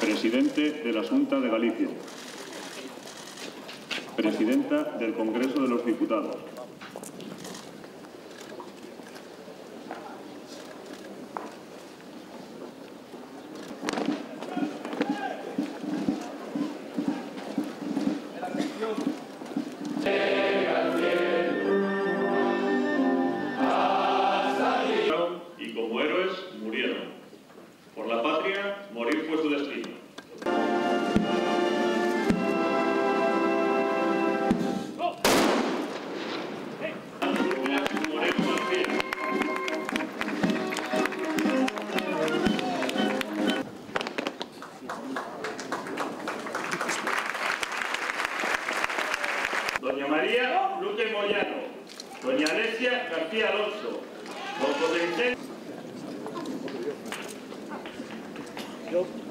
Presidente de la Junta de Galicia. Presidenta del Congreso de los Diputados. y como héroes murieron. Por la morir fue su destino. Doña María Luque Moyano. Doña Alesia García Alonso. Don Nope.